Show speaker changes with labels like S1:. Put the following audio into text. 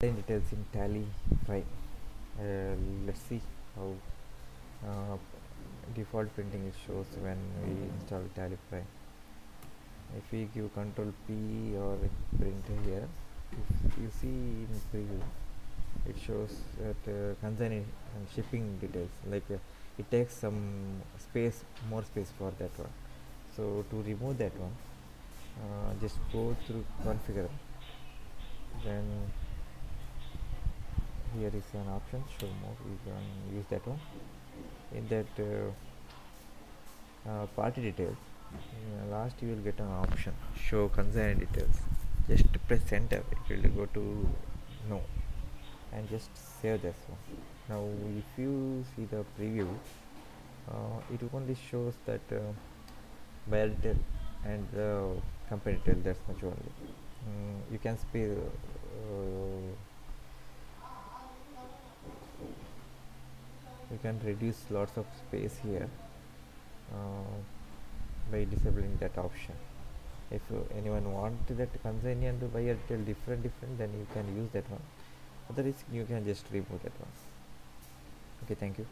S1: design details in tally prime uh, let's see how uh, default printing it shows when we install tally prime. If we give control p or print here if you see in preview it shows that uh, and shipping details like uh, it takes some space more space for that one. So to remove that one uh, just go through configure then here is an option show more you can use that one. In that uh, uh, party details uh, last you will get an option show consignee details. Just press enter it will go to no. And just save this one. Now if you see the preview uh, it only shows that uh, buyer detail and the company detail that's much only. Mm, you can spare you can reduce lots of space here uh, by disabling that option. If uh, anyone want that consignee and buyer detail different different then you can use that one. Otherwise you can just remove that one. Okay thank you